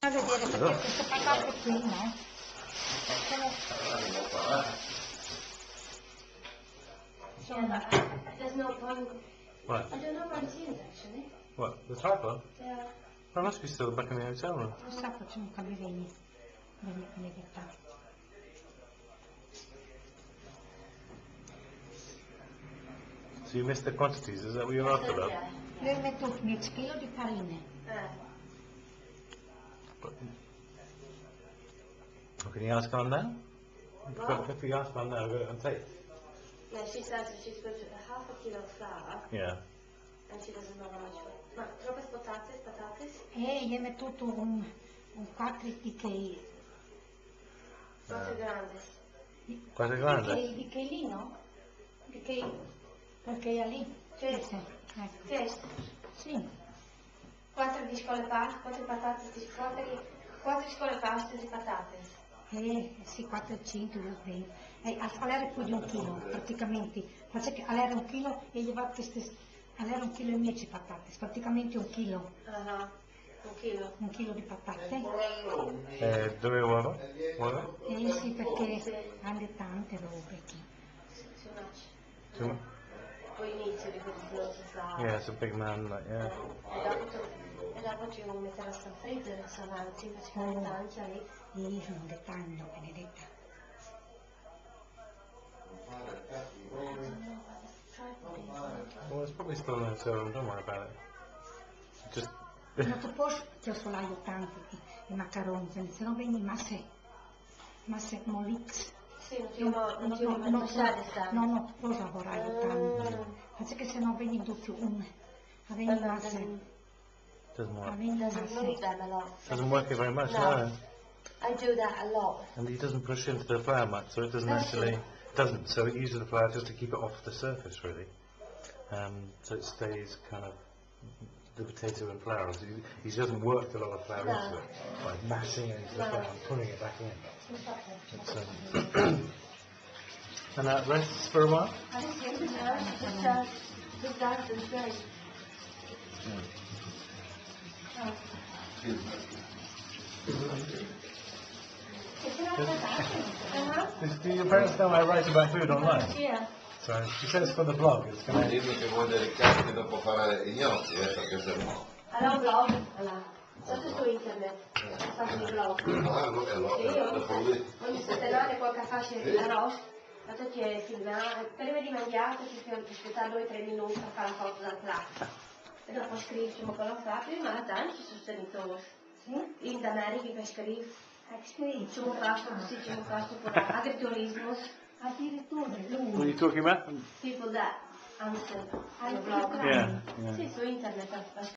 a vedere perché queste patate qui, no? Sono... Yeah, but I, there's no point. What? I don't know where it is actually. What? The tripod? Yeah. That must be still back in the hotel room. Chissà, facciamo camerini. Bene, bene, verità. So you missed the quantities, is that what you're after though? Yeah. Metto un chilo di farine. But, well, can you ask on now? What? If you ask on now, go and take. yeah, she says that she's put a half a kilo of flour Yeah. and she doesn't know how much. Ma troppe patates, patates? E gli metto tutto un, un 4 di che... Quanto grande? Che lì, no? Di che... Perché è lì. Sì. Sì, ecco. Questo. Sì. 4 di scole pasta, 4 patate, di 4, 4 scole pasta di patate. Eh, sì, 4 e 5, va bene. Eh, a fare più di un chilo, praticamente. Faccio che all'era un chilo e gli va queste... All'era un chilo e mezzo di patate, praticamente un chilo. Ah, un chilo. Un chilo di patate. Eh, dove uova? Uova? Eh sì, perché hanno tante robe qui. Too. Poi inizio di questo loads of flour. Yeah, it's a big man, like, yeah. E là faceva un metà a San Freddo adesso avanti, faceva oh. le tancia lì. Io sono dettando, benedetta. Well, it's probably still in so don't worry about it. Just... no, tu puoi teosolare tanto i macaroni, se no vieni ma se, ma se molix. Sì, non, non, non, non, no, no, puoi lavorare tanto, perché se no vieni tutti un, vieni ma se. Doesn't work. avendo Doesn't move them a lot. Doesn't work it very much, No. no. I do that a lot. And he doesn't push into the flour much, so it doesn't Does actually, he? doesn't, so it uses the flour just to keep it off the surface, really. Um, so it stays kind of the potato and flour. So he, he doesn't work a lot of flour No. into it by mashing it into the No. flour and putting it back in. It's, um, and that rests for a while? I don't think so. Just, uh, just that and great. Uh-huh. Do your parents know I write about food online? Yeah. So she says for the blog, it's going to... Dimmi che vuoi delle carte dopo fare i gnocchi, perché se no... Allora un blog, allora, sotto su internet, faccio un blog. Ah, allora, allora, dopo lui... Ogni settimana qualche faccia di arroz, fatto che filmare, prima di mangiare ci si aspettare 2-3 minuti per fare la foto dal piatto. E dopo scrivi come quello fa, prima la tanti sostenitori. In America per scrivere. Ci un sì, c'è un caso agriturismo. What are you talking about? People that answer. Yeah, yeah. Sì, su internet.